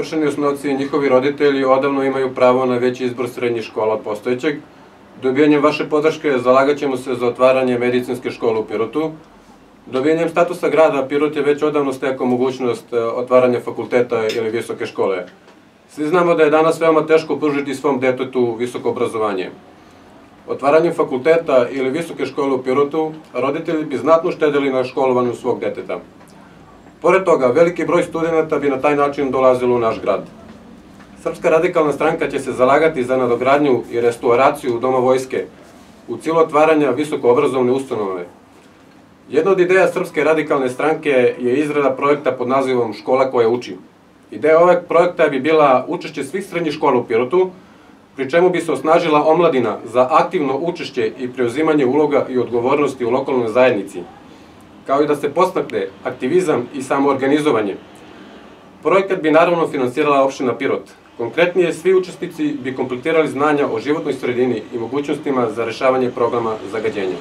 svršeni osnovci i njihovi roditelji odavno imaju pravo na veći izbor srednjih škola postojećeg. Dobijanjem vaše podrške zalagat ćemo se za otvaranje medicinske škole u Pirotu. Dobijanjem statusa grada Pirot je već odavno stekao mogućnost e, otvaranja fakulteta ili visoke škole. Svi znamo da je danas veoma teško pružiti svom detetu visoko obrazovanje. Otvaranjem fakulteta ili visoke škole u Pirotu, roditelji bi znatno štedili na školovanju svog deteta. Pored toga, veliki broj studenta bi na taj način dolazilo u naš grad. Srpska radikalna stranka će se zalagati za nadogradnju i restauraciju Doma vojske u cilu otvaranja visokoobrazovne ustanove. Jedna od ideja Srpske radikalne stranke je izrada projekta pod nazivom Škola koja uči. Ideja ovog projekta bi bila učešće svih srednjih škola u Pirotu, pri čemu bi se osnažila omladina za aktivno učešće i preuzimanje uloga i odgovornosti u lokalnoj zajednici, kao i da se postakne aktivizam i samoorganizovanje. Projekat bi naravno finansirala opština Pirot. Konkretnije, svi učesnici bi kompletirali znanja o životnoj sredini i mogućnostima za rešavanje programa zagađenja.